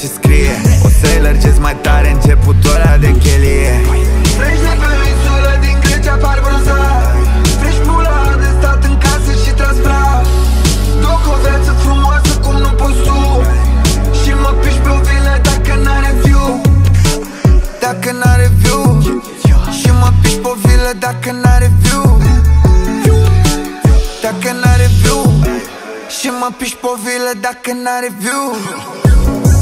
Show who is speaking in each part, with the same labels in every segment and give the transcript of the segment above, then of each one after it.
Speaker 1: ce scrie. O să-i lărgesc mai tare începutul ăla de chelie. Frești de pe o insulă din Grecia par bronzat Frești pula de stat în casă și tras praf Duc o viață frumoasă cum nu poți tu. Și mă piși pe o vilă dacă n-are view. Dacă n-are view. Și mă piși pe o vilă dacă n-are view. Dacă n-are view. Și mă piși pe o vilă dacă n-are view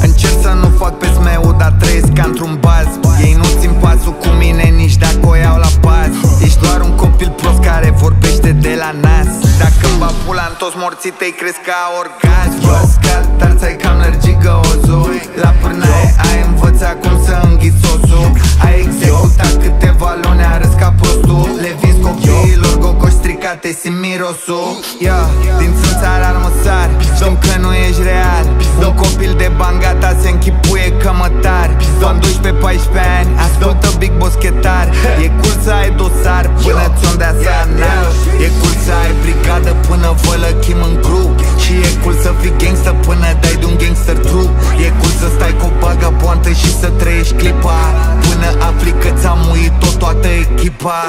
Speaker 1: Încerc să nu fac pe smeu, dar trăiesc ca într-un baz. Ei nu țin pasul cu mine nici dacă o iau la pas. Ești doar un copil prost care vorbește de la nas. Dacă îmi va pula în toți morții tăi crezi ca orgasm. Eu scal, dar ți-ai cam lărgit găozul La pârnaie ai învățat cum să înghiți osul. Ai executat câteva luni, arăți ca prostul. Le vinzi copiilor gogoși stricate, simt mirosul. Yeah. Din țara armăsar, știm 12-14 ani, ascultă Big Boschetar. E cool să ai dosar până ți-o dea sana E cool să ai brigadă până vă lăchim în grup. Și e cool să fii gangster până dai de un gangster true E cool să stai cu o vagabondă și să trăiești clipa. Până afli că ți-a muit tot toată echipa.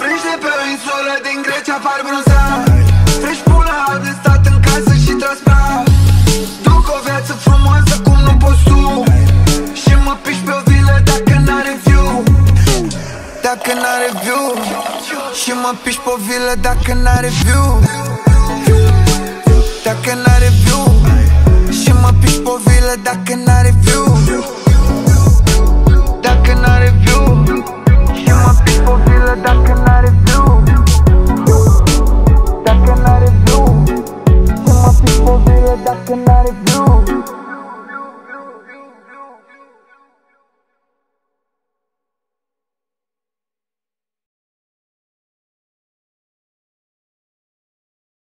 Speaker 1: Frești de pe o insulă din Grecia par bronzat dacă n-are view. Și mă piși pe vilă dacă n-are view. Dacă n-are view. Și mă piși pe vilă dacă n-are view. Dacă n-are view. Și mă piși pe vilă dacă n-are view. Dacă n-are view. Și mă piși pe vilă dacă n-are view.